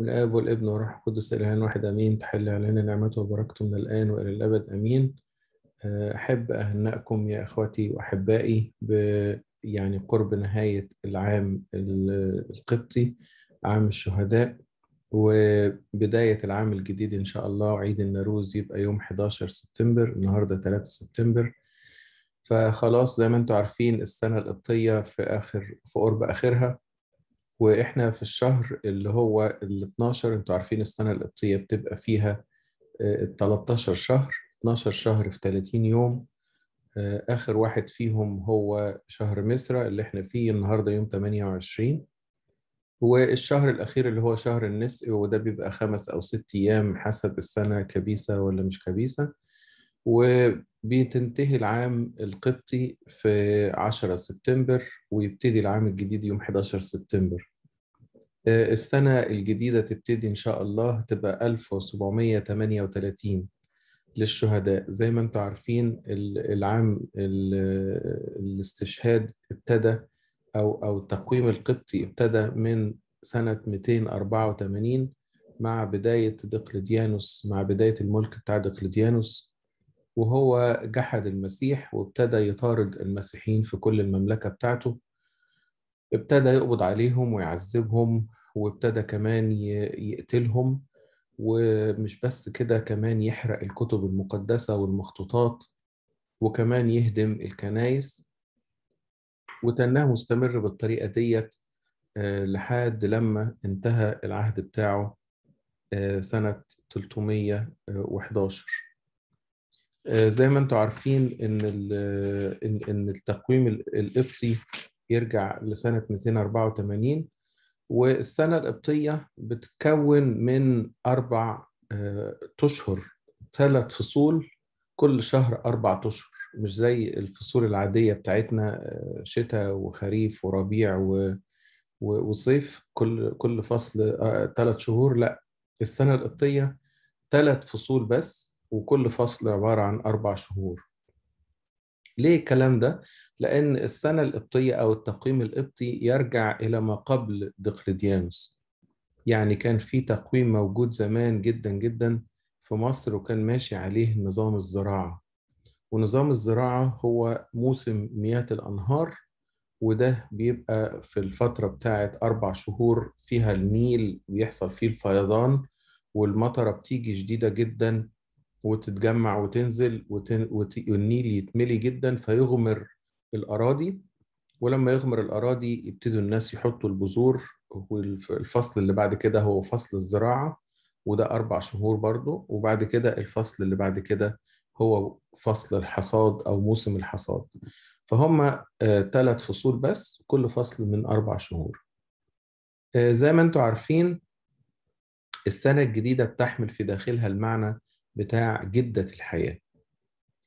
الآب والابن والروح القدس إلهان واحد أمين. تحل علينا نعمته وبركته من الآن وإلى الأبد أمين. أحب أهنأكم يا أخوتي وأحبائي ب يعني قرب نهاية العام القبطي عام الشهداء. وبداية العام الجديد إن شاء الله وعيد النوروز يبقى يوم 11 سبتمبر النهاردة 3 سبتمبر. فخلاص زي ما أنتم عارفين السنة القبطية في آخر في قرب آخرها. وإحنا في الشهر اللي هو ال 12 أنتوا عارفين السنة القبطية بتبقى فيها 13 شهر 12 شهر في 30 يوم. آخر واحد فيهم هو شهر مصر اللي إحنا فيه النهارده يوم 28 والشهر الأخير اللي هو شهر النسق وده بيبقى خمس أو ست أيام حسب السنة كبيسة ولا مش كبيسة. وبتنتهي العام القبطي في 10 سبتمبر ويبتدي العام الجديد يوم 11 سبتمبر. السنة الجديدة تبتدي إن شاء الله تبقى 1738 للشهداء. زي ما أنتم عارفين العام الاستشهاد ابتدى أو أو التقويم القبطي ابتدى من سنة 284 مع بداية دقلديانوس مع بداية الملك بتاع دقلديانوس وهو جحد المسيح وابتدى يطارد المسيحيين في كل المملكة بتاعته. ابتدى يقبض عليهم ويعذبهم وابتدى كمان يقتلهم ومش بس كده كمان يحرق الكتب المقدسة والمخطوطات وكمان يهدم الكنايس وتناه مستمر بالطريقة ديت لحد لما انتهى العهد بتاعه سنة 311 زي ما أنتم عارفين إن ان التقويم القبطي يرجع لسنة 284 والسنة القبطية بتتكون من أربع أشهر ثلاث فصول كل شهر أربع أشهر مش زي الفصول العادية بتاعتنا شتاء وخريف وربيع و... وصيف كل كل فصل ثلاث شهور لا السنة القبطية ثلاث فصول بس وكل فصل عبارة عن أربع شهور. ليه الكلام ده؟ لأن السنة القبطية أو التقويم القبطي يرجع إلى ما قبل دقلديانوس يعني كان في تقويم موجود زمان جدا جدا في مصر وكان ماشي عليه نظام الزراعة. ونظام الزراعة هو موسم مياه الأنهار وده بيبقى في الفترة بتاعت أربع شهور فيها النيل بيحصل فيه الفيضان والمطرة بتيجي شديدة جدا. وتتجمع وتنزل وتن... وت... والنيل يتملي جدا فيغمر الأراضي. ولما يغمر الأراضي يبتدوا الناس يحطوا البذور والفصل اللي بعد كده هو فصل الزراعة وده أربع شهور برضه. وبعد كده الفصل اللي بعد كده هو فصل الحصاد أو موسم الحصاد. فهم ثلاث آه فصول بس كل فصل من أربع شهور. آه زي ما أنتم عارفين السنة الجديدة بتحمل في داخلها المعنى بتاع جدة الحياة.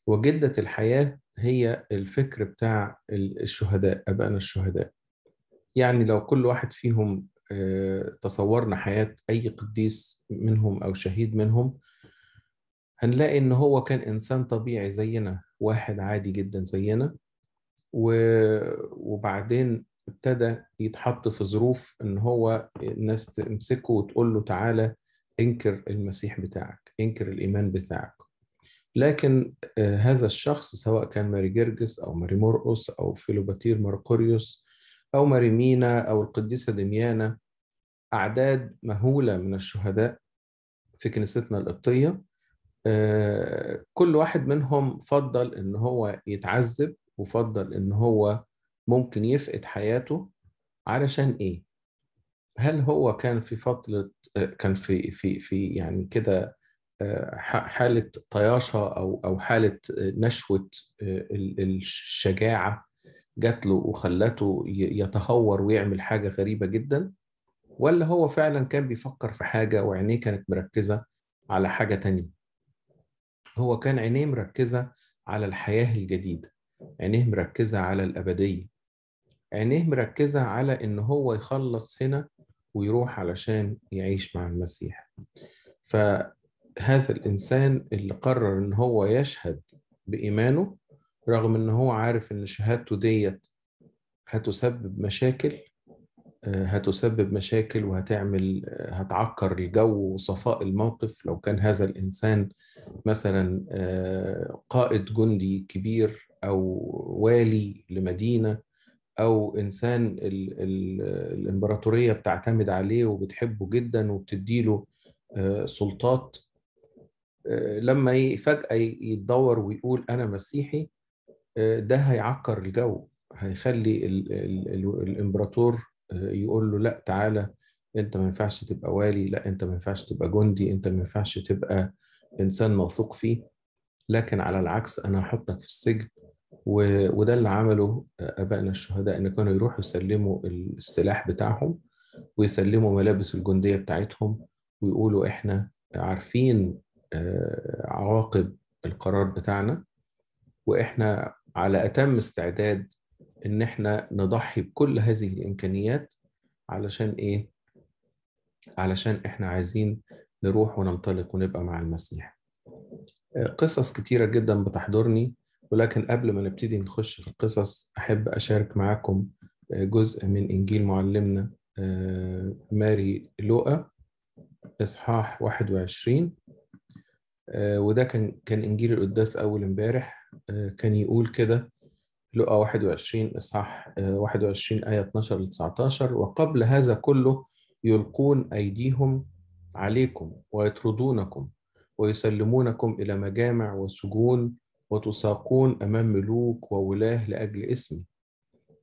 وجدة الحياة هي الفكر بتاع الشهداء أبائنا الشهداء. يعني لو كل واحد فيهم تصورنا حياة أي قديس منهم أو شهيد منهم هنلاقي إن هو كان إنسان طبيعي زينا واحد عادي جدا زينا. وبعدين ابتدى يتحط في ظروف إن هو الناس تمسكه وتقول له تعالى انكر المسيح بتاعك. انكر الإيمان بتاعك لكن هذا الشخص سواء كان مار جرجس أو مار مرقس أو فيلوباتير مرقوريوس أو مار مينا أو القديسة دميانة أعداد مهولة من الشهداء في كنيستنا القبطية كل واحد منهم فضل إن هو يتعذب وفضل إن هو ممكن يفقد حياته علشان إيه؟ هل هو كان في فترة كان في في في يعني كده حالة طياشة أو أو حالة نشوة الشجاعة جات له وخلته يتهور ويعمل حاجة غريبة جدا؟ ولا هو فعلا كان بيفكر في حاجة وعينيه كانت مركزة على حاجة تانية؟ هو كان عينيه مركزة على الحياة الجديدة عينيه مركزة على الأبدية عينيه مركزة على إن هو يخلص هنا ويروح علشان يعيش مع المسيح. فهذا الإنسان اللي قرر إن هو يشهد بإيمانه رغم إن هو عارف إن شهادته ديت هتسبب مشاكل هتسبب مشاكل وهتعمل هتعكر الجو وصفاء الموقف. لو كان هذا الإنسان مثلا قائد جندي كبير أو والي لمدينة أو إنسان ال ال الإمبراطورية بتعتمد عليه وبتحبه جدا وبتديله سلطات لما فجأة يتدور ويقول أنا مسيحي ده هيعكر الجو هيخلي ال ال ال الإمبراطور يقول له لأ تعالى أنت ما ينفعش تبقى والي لأ أنت ما ينفعش تبقى جندي أنت ما ينفعش تبقى إنسان موثوق فيه. لكن على العكس أنا هحطك في السجن وده اللي عمله أبائنا الشهداء إن كانوا يروحوا يسلموا السلاح بتاعهم ويسلموا ملابس الجندية بتاعتهم ويقولوا إحنا عارفين عواقب القرار بتاعنا وإحنا على أتم استعداد إن إحنا نضحي بكل هذه الإمكانيات علشان إيه؟ علشان إحنا عايزين نروح وننطلق ونبقى مع المسيح. قصص كتيرة جدا بتحضرني ولكن قبل ما نبتدي نخش في القصص أحب أشارك معاكم جزء من إنجيل معلمنا ماري لوقا إصحاح 21 وده كان كان إنجيل القداس أول امبارح كان يقول كده لوقا 21 إصحاح 21 آية 12 ل 19 وقبل هذا كله يلقون أيديهم عليكم ويطردونكم ويسلمونكم إلى مجامع وسجون وتساقون أمام ملوك وولاة لأجل اسمي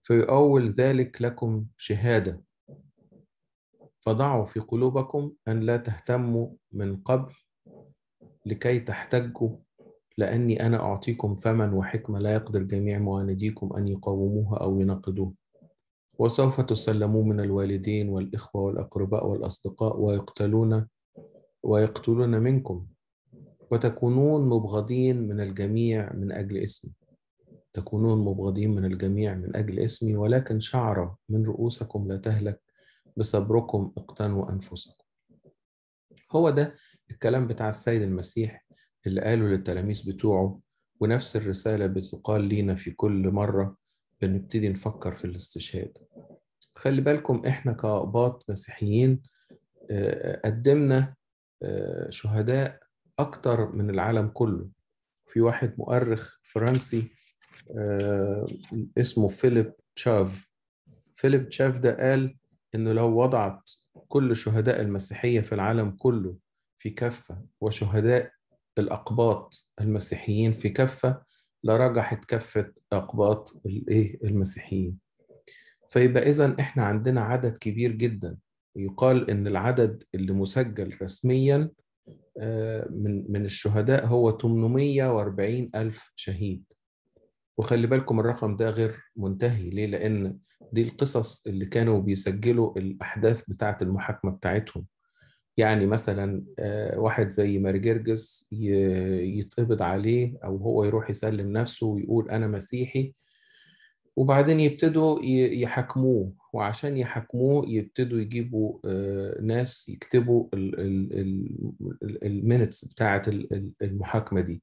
فيؤول ذلك لكم شهادة. فضعوا في قلوبكم أن لا تهتموا من قبل لكي تحتجوا لأني أنا أعطيكم فما وحكمة لا يقدر جميع معانديكم أن يقاوموها أو يناقضوها وسوف تسلمون من الوالدين والإخوة والأقرباء والأصدقاء ويقتلون ويقتلون منكم وتكونون مبغضين من الجميع من أجل اسمي. تكونون مبغضين من الجميع من أجل اسمي ولكن شعرة من رؤوسكم لا تهلك بصبركم اقتنوا أنفسكم. هو ده الكلام بتاع السيد المسيح اللي قاله للتلاميذ بتوعه ونفس الرسالة بتقال لينا في كل مرة بنبتدي نفكر في الاستشهاد. خلي بالكم إحنا كأقباط مسيحيين قدمنا شهداء أكتر من العالم كله. في واحد مؤرخ فرنسي اسمه فيليب تشاف. فيليب تشاف ده قال إنه لو وضعت كل شهداء المسيحية في العالم كله في كفة وشهداء الأقباط المسيحيين في كفة لرجحت كفة أقباط المسيحيين. فيبقى إذا إحنا عندنا عدد كبير جدا. يقال إن العدد اللي مسجل رسميا من من الشهداء هو 840 ألف شهيد. وخلي بالكم الرقم ده غير منتهي. ليه؟ لأن دي القصص اللي كانوا بيسجلوا الأحداث بتاعة المحاكمة بتاعتهم. يعني مثلا واحد زي مارجرجس يتقبض عليه أو هو يروح يسلم نفسه ويقول أنا مسيحي وبعدين يبتدوا يحاكموه. وعشان يحاكموه يبتدوا يجيبوا ناس يكتبوا المينتس بتاعة المحاكمة دي.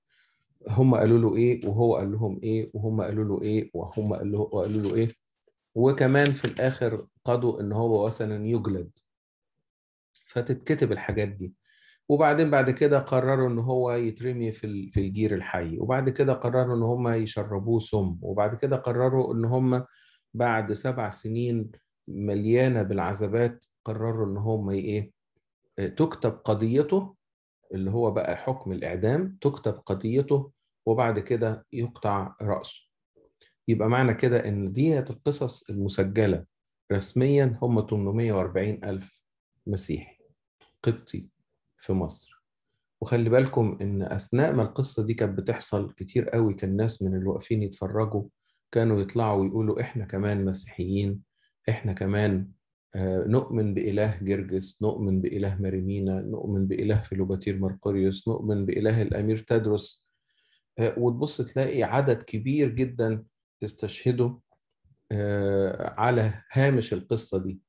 هم قالوا له إيه وهو قال لهم إيه وهم قالوا له إيه وهم قالوا له إيه. وكمان في الآخر قضوا إن هو مثلا يجلد. فتتكتب الحاجات دي. وبعدين بعد كده قرروا إن هو يترمي في في الجير الحي. وبعد كده قرروا إن هم يشربوه سم. وبعد كده قرروا إن هم بعد سبع سنين مليانة بالعذابات قرروا إن هم إيه تكتب قضيته اللي هو بقى حكم الإعدام تكتب قضيته وبعد كده يقطع رأسه. يبقى معنى كده إن ديت القصص المسجلة رسميا هم 840 ألف مسيحي قبطي في مصر. وخلي بالكم إن أثناء ما القصة دي كانت بتحصل كتير قوي كان ناس من اللي واقفين يتفرجوا كانوا يطلعوا ويقولوا إحنا كمان مسيحيين إحنا كمان نؤمن بإله جرجس نؤمن بإله مريمينا نؤمن بإله فيلوباتير مرقريوس نؤمن بإله الأمير تدرس وتبص تلاقي عدد كبير جدا استشهدوا على هامش القصة دي.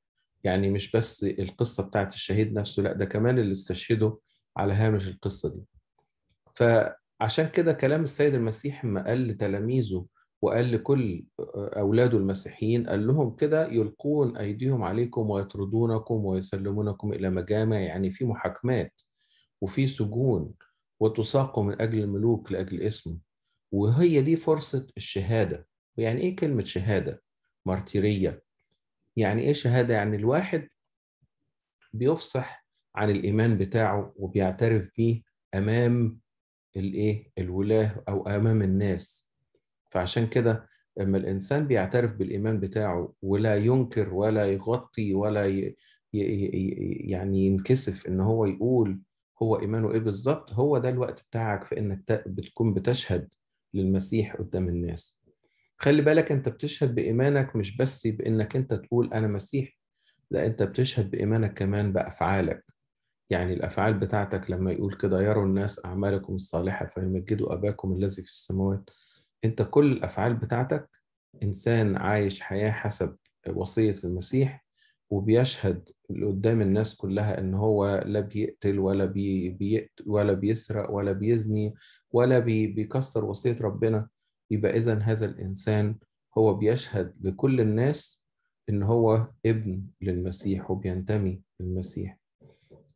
يعني مش بس القصة بتاعت الشهيد نفسه لا ده كمان اللي استشهدوا على هامش القصة دي. فعشان كده كلام السيد المسيح لما قال لتلاميذه وقال لكل أولاده المسيحيين قال لهم كده يلقون أيديهم عليكم ويطردونكم ويسلمونكم إلى مجامع يعني في محاكمات وفي سجون وتساقوا من أجل الملوك لأجل اسمه وهي دي فرصة الشهادة يعني إيه كلمة شهادة؟ مارتيرية يعني إيه شهادة؟ يعني الواحد بيفصح عن الإيمان بتاعه وبيعترف بيه أمام الإيه؟ الولاة أو أمام الناس فعشان كده لما الإنسان بيعترف بالإيمان بتاعه ولا ينكر ولا يغطي ولا ي... يعني ينكسف إن هو يقول هو إيمانه إيه بالظبط هو ده الوقت بتاعك في إنك بتكون بتشهد للمسيح قدام الناس. خلي بالك أنت بتشهد بإيمانك مش بس بإنك أنت تقول أنا مسيح لا أنت بتشهد بإيمانك كمان بأفعالك. يعني الأفعال بتاعتك لما يقول كده يروا الناس أعمالكم الصالحة فيمجدوا أباكم الذي في السماوات أنت كل الأفعال بتاعتك إنسان عايش حياة حسب وصية المسيح وبيشهد قدام الناس كلها إن هو لا بيقتل ولا بي بيقتل ولا بيسرق ولا بيزني ولا بي بيكسر وصية ربنا. يبقى اذا هذا الإنسان هو بيشهد لكل الناس إن هو ابن للمسيح وبينتمي للمسيح.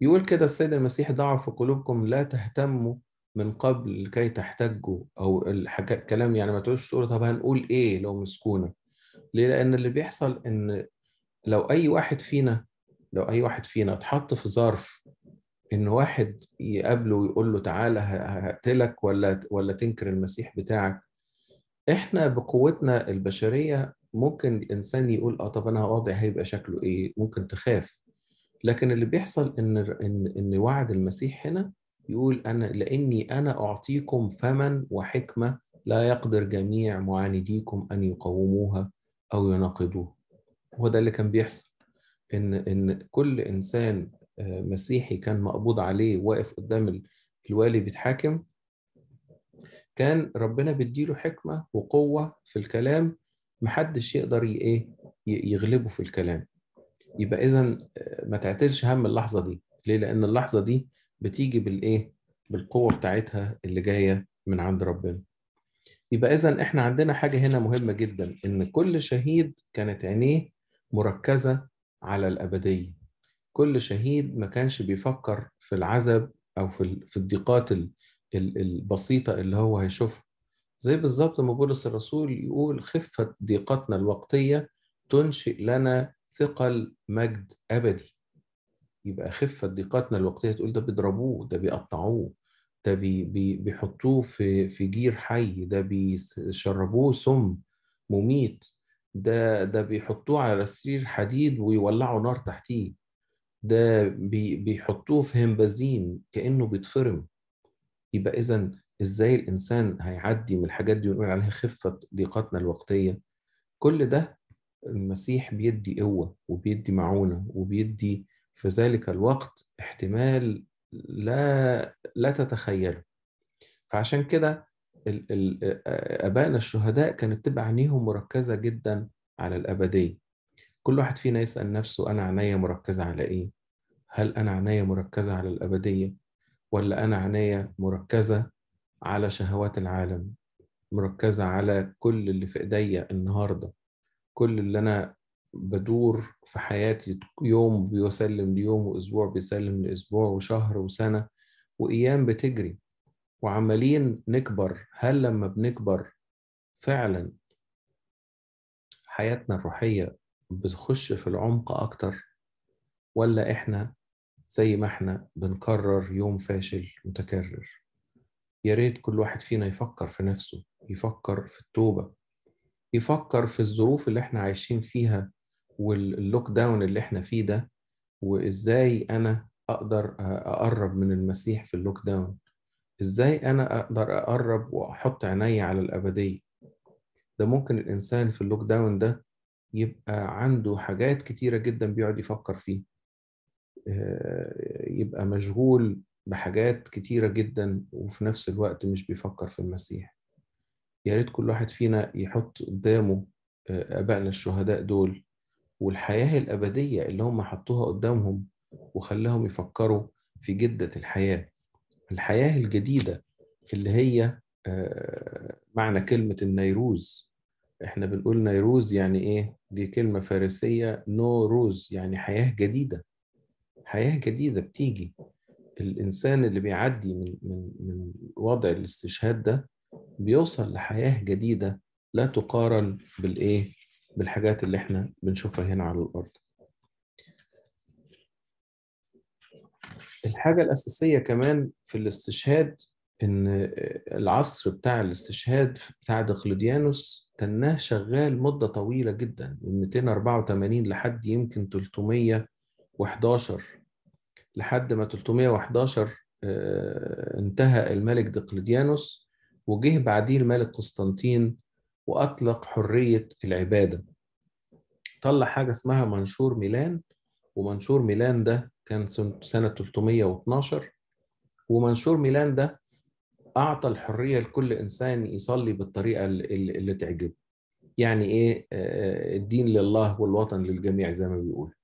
يقول كده السيد المسيح ضع في قلوبكم لا تهتموا من قبل لكي تحتجوا أو الكلام يعني ما تقولش تقول طب هنقول إيه لو مسكونة؟ ليه؟ لأن اللي بيحصل إن لو أي واحد فينا لو أي واحد فينا اتحط في ظرف إن واحد يقابله ويقول له تعالى هقتلك ولا ولا تنكر المسيح بتاعك إحنا بقوتنا البشرية ممكن الإنسان يقول آه طب أنا وضعي هيبقى شكله إيه؟ ممكن تخاف. لكن اللي بيحصل إن إن إن وعد المسيح هنا يقول أنا لأني أنا أعطيكم فما وحكمة لا يقدر جميع معانديكم أن يقاوموها أو يناقضوها. هو ده اللي كان بيحصل إن إن كل إنسان مسيحي كان مقبوض عليه واقف قدام الوالي بيتحاكم كان ربنا بيديله حكمة وقوة في الكلام محدش يقدر إيه يغلبه في الكلام. يبقى اذا ما تعتلش هم اللحظة دي. ليه؟ لأن اللحظة دي بتيجي بالإيه؟ بالقوة بتاعتها اللي جاية من عند ربنا. يبقى اذا إحنا عندنا حاجة هنا مهمة جدا إن كل شهيد كانت عينيه مركزة على الأبدية. كل شهيد ما كانش بيفكر في العذاب أو في في الضيقات البسيطة اللي هو هيشوفها. زي بالظبط ما بولس الرسول يقول خفة ضيقتنا الوقتية تنشئ لنا ثقل مجد أبدي. يبقى خفة ضيقتنا الوقتية تقول ده بيضربوه ده بيقطعوه ده بي بي بيحطوه في في جير حي ده بيشربوه سم مميت ده ده بيحطوه على سرير حديد ويولعوا نار تحتيه ده بي بيحطوه في همبازين كأنه بيتفرم. يبقى إذا إزاي الإنسان هيعدي من الحاجات دي ونقول عليها خفة ضيقتنا الوقتية؟ كل ده المسيح بيدي قوة وبيدي معونة وبيدي في ذلك الوقت احتمال لا لا تتخيله. فعشان كده ابائنا الشهداء كانت تبقى عينيهم مركزة جدا على الأبدية. كل واحد فينا يسأل نفسه أنا عينيا مركزة على إيه؟ هل أنا عينيا مركزة على الأبدية ولا أنا عينيا مركزة على شهوات العالم مركزة على كل اللي في إيديا النهارده كل اللي أنا بدور في حياتي يوم بيسلم ليوم وأسبوع بيسلم لأسبوع وشهر وسنة وأيام بتجري وعمالين نكبر. هل لما بنكبر فعلا حياتنا الروحية بتخش في العمق أكتر ولا إحنا زي ما إحنا بنكرر يوم فاشل متكرر؟ يا ريت كل واحد فينا يفكر في نفسه يفكر في التوبة يفكر في الظروف اللي إحنا عايشين فيها واللوك داون اللي إحنا فيه ده وإزاي أنا أقدر أقرب من المسيح في ال lockdown إزاي أنا أقدر أقرب وأحط عيني على الأبدية؟ ده ممكن الإنسان في ال lockdown ده يبقى عنده حاجات كتيرة جدا بيقعد يفكر فيه. يبقى مشغول بحاجات كتيرة جدا وفي نفس الوقت مش بيفكر في المسيح. يا ريت كل واحد فينا يحط قدامه ابائنا الشهداء دول. والحياة الأبدية اللي هم حطوها قدامهم وخلاهم يفكروا في جدة الحياة. الحياة الجديدة اللي هي معنى كلمة النيروز. إحنا بنقول نيروز يعني إيه؟ دي كلمة فارسية نوروز يعني حياة جديدة. حياة جديدة بتيجي. الإنسان اللي بيعدي من من من وضع الاستشهاد ده بيوصل لحياة جديدة لا تقارن بالإيه؟ بالحاجات اللي إحنا بنشوفها هنا على الأرض. الحاجة الأساسية كمان في الاستشهاد إن العصر بتاع الاستشهاد بتاع دقلديانوس تناه شغال مدة طويلة جدا من 284 لحد يمكن 311 لحد ما 311 انتهى الملك دقلديانوس وجه بعديه الملك قسطنطين وأطلق حرية العبادة. طلع حاجة اسمها منشور ميلان ومنشور ميلان ده كان سنة 312 ومنشور ميلان ده أعطى الحرية لكل إنسان يصلي بالطريقة اللي, تعجبه. يعني إيه؟ الدين لله والوطن للجميع زي ما بيقول.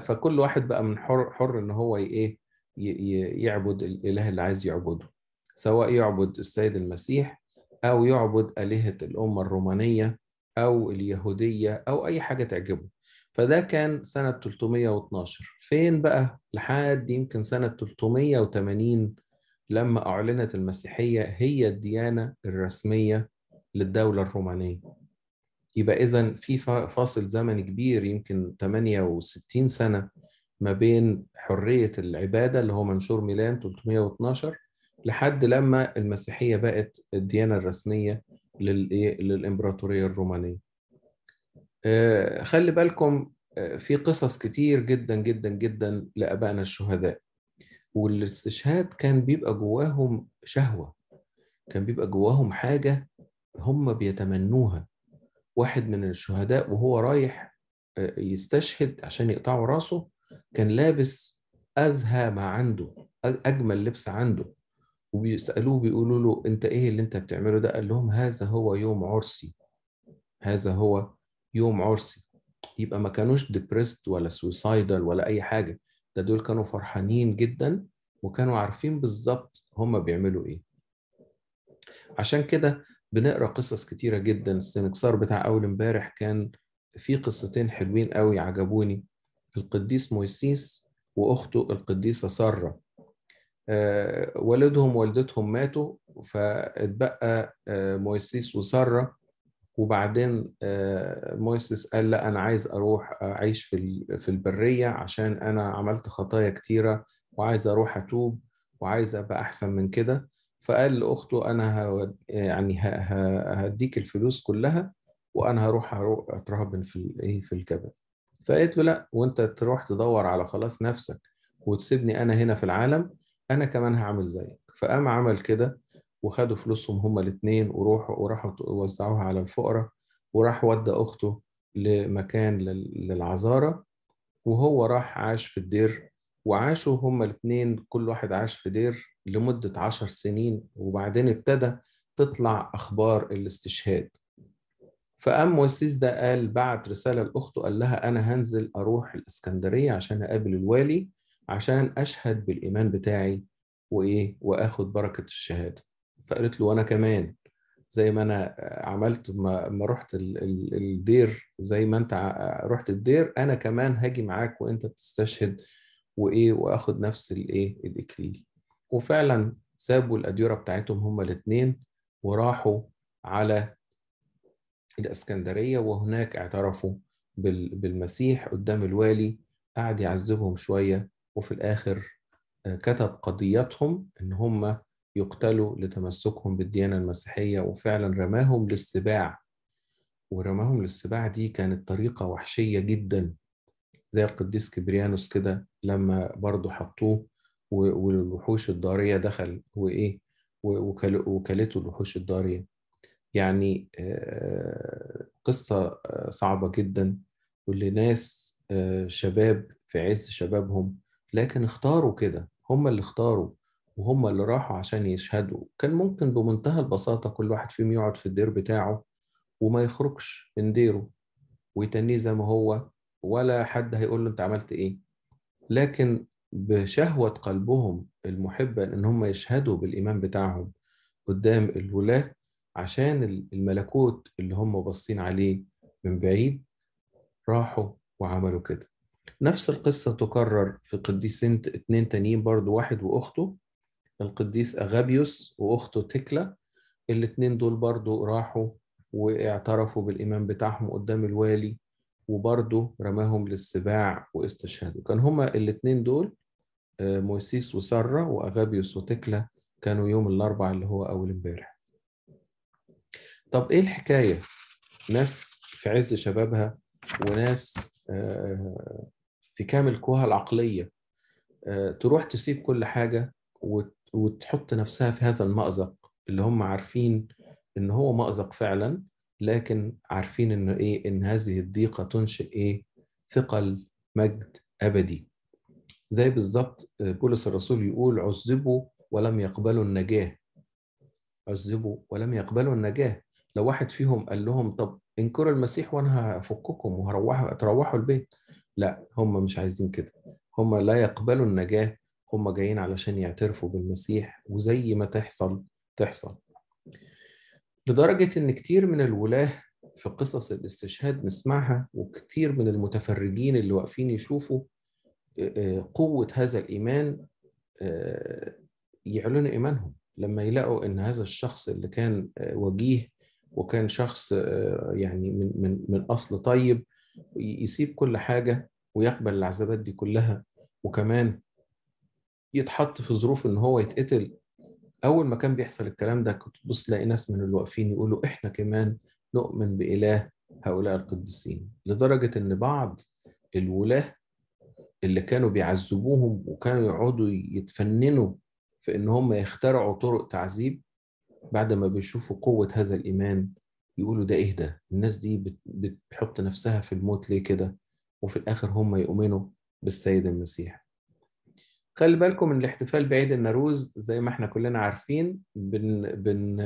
فكل واحد بقى من حر, حر إن هو إيه؟ يعبد الإله اللي عايز يعبده. سواء يعبد السيد المسيح أو يعبد آلهة الأمة الرومانية أو اليهودية أو أي حاجة تعجبه. فده كان سنة 312 فين بقى؟ لحد يمكن سنة 380 لما أعلنت المسيحية هي الديانة الرسمية للدولة الرومانية. يبقى إذا في فاصل زمني كبير يمكن 68 سنة ما بين حرية العبادة اللي هو منشور ميلان 312 لحد لما المسيحية بقت الديانة الرسمية للإمبراطورية الرومانية. خلي بالكم في قصص كتير جدا جدا جدا لأبائنا الشهداء والاستشهاد كان بيبقى جواهم شهوة كان بيبقى جواهم حاجة هم بيتمنوها. واحد من الشهداء وهو رايح يستشهد عشان يقطعوا راسه كان لابس أزهى ما عنده أجمل لبس عنده. وبيسألوه بيقولوا له أنت إيه اللي أنت بتعمله ده؟ قال لهم هذا هو يوم عرسي. هذا هو يوم عرسي. يبقى ما كانوش depressed ولا suicidal ولا أي حاجة. ده دول كانوا فرحانين جدا وكانوا عارفين بالظبط هم بيعملوا إيه. عشان كده بنقرأ قصص كتيرة جدا. السنكسار بتاع أول امبارح كان في قصتين حلوين قوي عجبوني. القديس مويسيس وأخته القديسة سارة. والدهم والدتهم ماتوا فاتبقى آه مويسيس وسارة. وبعدين آه مويسيس قال لا أنا عايز أروح أعيش في البرية عشان أنا عملت خطايا كتيرة وعايز أروح أتوب وعايز أبقى أحسن من كده. فقال لأخته أنا يعني هديك الفلوس كلها وأنا هروح أروح أترهبن في الإيه في الجبل. فقالت له لا وأنت تروح تدور على خلاص نفسك وتسيبني أنا هنا في العالم. أنا كمان هعمل زيك. فقام عمل كده وخدوا فلوسهم هما الاثنين وروحوا وراحوا وزعوها على الفقراء وراح ودى أخته لمكان للعذارة وهو راح عاش في الدير. وعاشوا هما الاثنين كل واحد عاش في دير لمدة عشر سنين وبعدين ابتدى تطلع أخبار الاستشهاد. فقام موسيس ده قال بعت رسالة لأخته قال لها أنا هنزل أروح الإسكندرية عشان أقابل الوالي عشان أشهد بالإيمان بتاعي وإيه وآخد بركة الشهادة. فقالت له وأنا كمان زي ما أنا عملت ما, رحت الدير زي ما أنت رحت الدير أنا كمان هاجي معاك وأنت بتستشهد وإيه وآخد نفس الإيه الإكليل. وفعلا سابوا الأديرة بتاعتهم هما الاثنين وراحوا على الإسكندرية وهناك اعترفوا بالمسيح قدام الوالي قعد يعذبهم شوية وفي الآخر كتب قضيتهم إن هم يقتلوا لتمسكهم بالديانة المسيحية وفعلا رماهم للسباع. ورماهم للسباع دي كانت طريقة وحشية جدا زي القديس كبريانوس كده لما برضه حطوه والوحوش الضارية دخل وإيه وكلته الوحوش الضارية. يعني قصة صعبة جدا واللي ناس شباب في عز شبابهم لكن اختاروا كده هم اللي اختاروا وهم اللي راحوا عشان يشهدوا. كان ممكن بمنتهى البساطة كل واحد فيهم يقعد في الدير بتاعه وما يخرجش من ديره ويتنيه زي ما هو ولا حد هيقول له انت عملت إيه. لكن بشهوة قلبهم المحبة إن هم يشهدوا بالإيمان بتاعهم قدام الولاة عشان الملكوت اللي هم باصين عليه من بعيد راحوا وعملوا كده. نفس القصة تكرر في قديسين اتنين تانيين برضو واحد وأخته القديس أغابيوس وأخته تكلا. الاتنين دول برضو راحوا واعترفوا بالإيمان بتاعهم قدام الوالي وبرضو رماهم للسباع واستشهدوا كان هما الاتنين دول موسيس وسارة وأغابيوس وتكلا كانوا يوم الأربع اللي هو أول امبارح. طب إيه الحكاية؟ ناس في عز شبابها وناس في كامل قواها العقلية. تروح تسيب كل حاجة وتحط نفسها في هذا المأزق اللي هم عارفين إن هو مأزق فعلا لكن عارفين إن إيه إن هذه الضيقة تنشئ إيه ثقل مجد أبدي. زي بالظبط بولس الرسول يقول عذبوا ولم يقبلوا النجاة. عذبوا ولم يقبلوا النجاة. لو واحد فيهم قال لهم طب انكروا المسيح وأنا هفككم وهروحوا تروحوا البيت. لا هم مش عايزين كده. هم لا يقبلوا النجاة هم جايين علشان يعترفوا بالمسيح وزي ما تحصل تحصل. لدرجة إن كتير من الولاة في قصص الاستشهاد نسمعها وكتير من المتفرجين اللي واقفين يشوفوا قوة هذا الإيمان يعلنوا إيمانهم. لما يلاقوا إن هذا الشخص اللي كان وجيه وكان شخص يعني من من من أصل طيب يسيب كل حاجة ويقبل العذابات دي كلها وكمان يتحط في ظروف إن هو يتقتل. أول ما كان بيحصل الكلام ده كنت تبص تلاقي ناس من الواقفين يقولوا إحنا كمان نؤمن بإله هؤلاء القديسين لدرجة إن بعض الولاة اللي كانوا بيعذبوهم وكانوا يقعدوا يتفننوا في إن هم يخترعوا طرق تعذيب بعد ما بيشوفوا قوة هذا الإيمان يقولوا ده إيه ده؟ الناس دي بتحط نفسها في الموت ليه كده؟ وفي الآخر هم يؤمنوا بالسيد المسيح. خلي بالكم من الاحتفال بعيد النوروز زي ما إحنا كلنا عارفين بن بن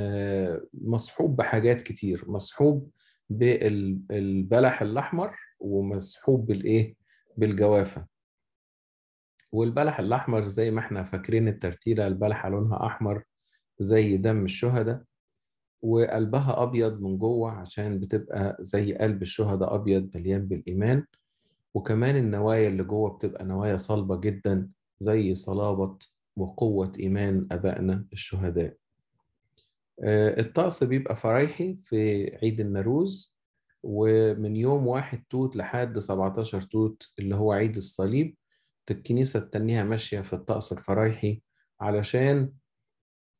مصحوب بحاجات كتير مصحوب بالبلح الأحمر ومصحوب بالإيه؟ بالجوافة. والبلح الأحمر زي ما إحنا فاكرين الترتيلة البلحة لونها أحمر زي دم الشهداء وقلبها أبيض من جوه عشان بتبقى زي قلب الشهداء أبيض مليان بالإيمان. وكمان النوايا اللي جوه بتبقى نوايا صلبة جدا زي صلابة وقوة إيمان أبائنا الشهداء. الطقس بيبقى فرايحي في عيد النوروز ومن يوم واحد توت لحد 17 توت اللي هو عيد الصليب الكنيسة التانية ماشية في الطقس الفرايحي علشان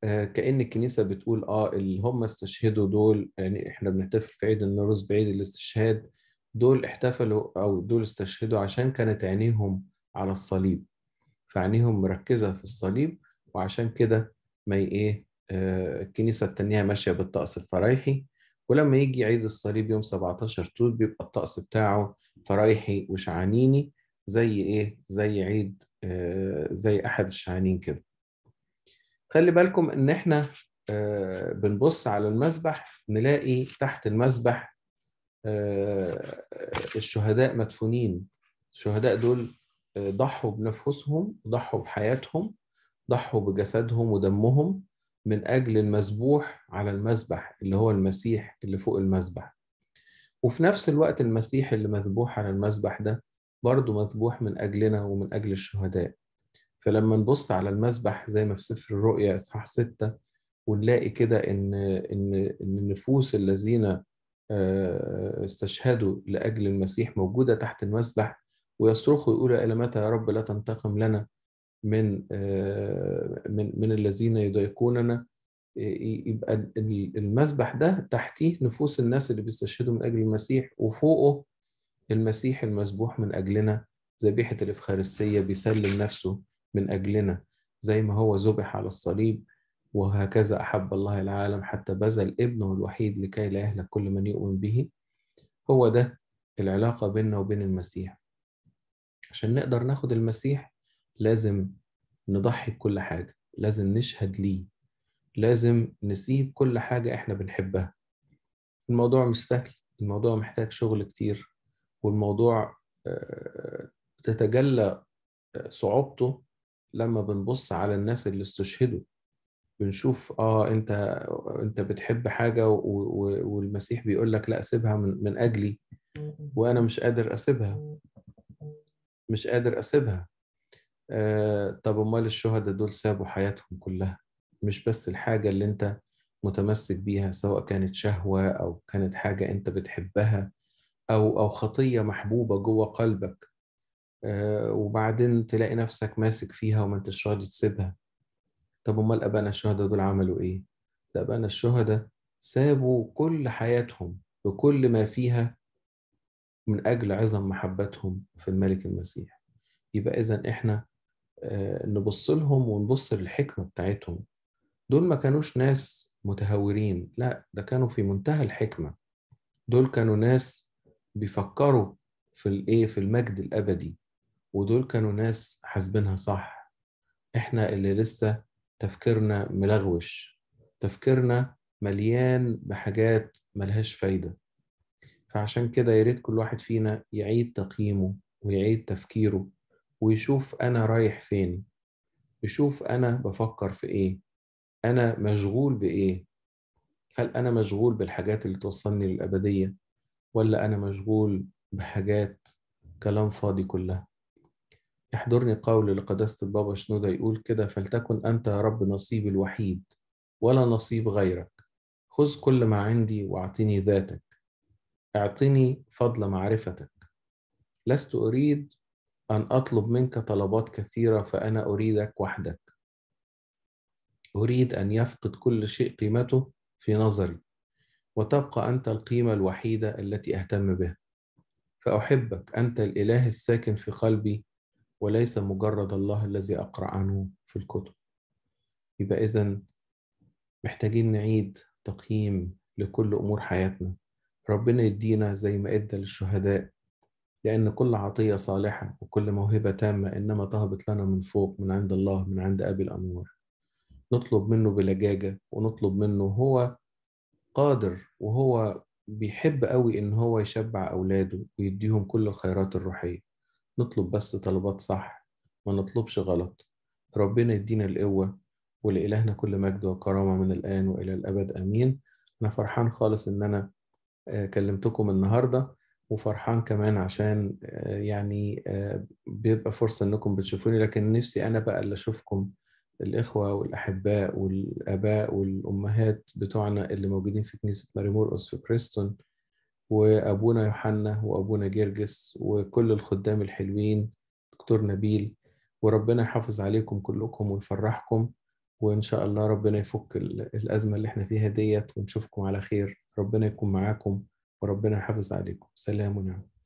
كأن الكنيسة بتقول آه اللي هم استشهدوا دول يعني إحنا بنحتفل في عيد النوروز بعيد الاستشهاد دول احتفلوا أو دول استشهدوا عشان كانت عينيهم على الصليب فعينيهم مركزة في الصليب وعشان كده ما إيه آه الكنيسة التانية ماشية بالطقس الفرايحي ولما يجي عيد الصليب يوم 17 توت بيبقى الطقس بتاعه فرايحي وشعانيني زي إيه زي عيد آه زي أحد الشعانين كده. خلي بالكم إن إحنا آه بنبص على المسبح نلاقي تحت المسبح آه الشهداء مدفونين. الشهداء دول ضحوا بنفوسهم ضحوا بحياتهم ضحوا بجسدهم ودمهم من أجل المذبوح على المذبح اللي هو المسيح اللي فوق المذبح وفي نفس الوقت المسيح اللي مذبوح على المذبح ده برضه مذبوح من أجلنا ومن أجل الشهداء. فلما نبص على المذبح زي ما في سفر الرؤيا إصحاح ستة ونلاقي كده إن إن إن النفوس الذين استشهدوا لأجل المسيح موجودة تحت المذبح ويصرخوا يقولوا إلى متى يا رب لا تنتقم لنا من من من الذين يضايقوننا؟ يبقى المذبح ده تحتيه نفوس الناس اللي بيستشهدوا من أجل المسيح وفوقه المسيح المذبوح من أجلنا ذبيحة الإفخارستية بيسلم نفسه من أجلنا زي ما هو ذبح على الصليب وهكذا أحب الله العالم حتى بذل ابنه الوحيد لكي لا يهلك كل من يؤمن به. هو ده العلاقة بيننا وبين المسيح. عشان نقدر ناخد المسيح لازم نضحي بكل حاجة لازم نشهد ليه لازم نسيب كل حاجة إحنا بنحبها. الموضوع مش سهل الموضوع محتاج شغل كتير والموضوع تتجلى صعوبته لما بنبص على الناس اللي استشهدوا بنشوف آه أنت أنت بتحب حاجة و- و- والمسيح بيقول لك لا سيبها من, من أجلي وأنا مش قادر أسيبها. مش قادر أسيبها. آه طب أمال الشهداء دول سابوا حياتهم كلها؟ مش بس الحاجة اللي أنت متمسك بيها سواء كانت شهوة أو كانت حاجة أنت بتحبها أو أو خطية محبوبة جوه قلبك. وبعدين تلاقي نفسك ماسك فيها وما انتش راضي تسيبها. طب أمال ابائنا الشهداء دول عملوا إيه؟ ده ابائنا الشهداء سابوا كل حياتهم بكل ما فيها من أجل عظم محبتهم في الملك المسيح. يبقى إذا إحنا آه، نبص لهم ونبص للحكمة بتاعتهم. دول ما كانوش ناس متهورين لا ده كانوا في منتهى الحكمة. دول كانوا ناس بيفكروا في الإيه في المجد الأبدي. ودول كانوا ناس حاسبينها صح. إحنا اللي لسه تفكيرنا ملغوش. تفكيرنا مليان بحاجات ملهاش فايدة. فعشان كده يا ريت كل واحد فينا يعيد تقييمه ويعيد تفكيره ويشوف أنا رايح فين. يشوف أنا بفكر في إيه. أنا مشغول بإيه. هل أنا مشغول بالحاجات اللي توصلني للأبدية ولا أنا مشغول بحاجات كلام فاضي كلها؟ يحضرني قول لقداسة البابا شنودة يقول كده فلتكن أنت يا رب نصيبي الوحيد ولا نصيب غيرك. خذ كل ما عندي واعطني ذاتك. اعطني فضل معرفتك. لست أريد أن أطلب منك طلبات كثيرة فأنا أريدك وحدك. أريد أن يفقد كل شيء قيمته في نظري وتبقى أنت القيمة الوحيدة التي أهتم بها. فأحبك أنت الإله الساكن في قلبي وليس مجرد الله الذي أقرأ عنه في الكتب. يبقى إذن محتاجين نعيد تقييم لكل أمور حياتنا. ربنا يدينا زي ما إدى للشهداء لأن كل عطية صالحة وكل موهبة تامة إنما تهبط لنا من فوق من عند الله من عند أبي الأنوار. نطلب منه بلجاجة ونطلب منه هو قادر وهو بيحب قوي إن هو يشبع أولاده ويديهم كل الخيرات الروحية. نطلب بس طلبات صح ما نطلبش غلط. ربنا يدينا القوة ولإلهنا كل مجد وكرامة من الآن وإلى الأبد آمين. أنا فرحان خالص إن أنا كلمتكم النهاردة وفرحان كمان عشان يعني بيبقى فرصة إنكم بتشوفوني. لكن نفسي أنا بقى اللي أشوفكم الإخوة والأحباء والآباء والأمهات بتوعنا اللي موجودين في كنيسة ماري مرقس في بريستون. وأبونا يوحنا وأبونا جرجس وكل الخدام الحلوين دكتور نبيل وربنا يحافظ عليكم كلكم ويفرحكم وإن شاء الله ربنا يفك الأزمة اللي إحنا فيها ديت ونشوفكم على خير. ربنا يكون معاكم وربنا يحافظ عليكم. سلام ونعم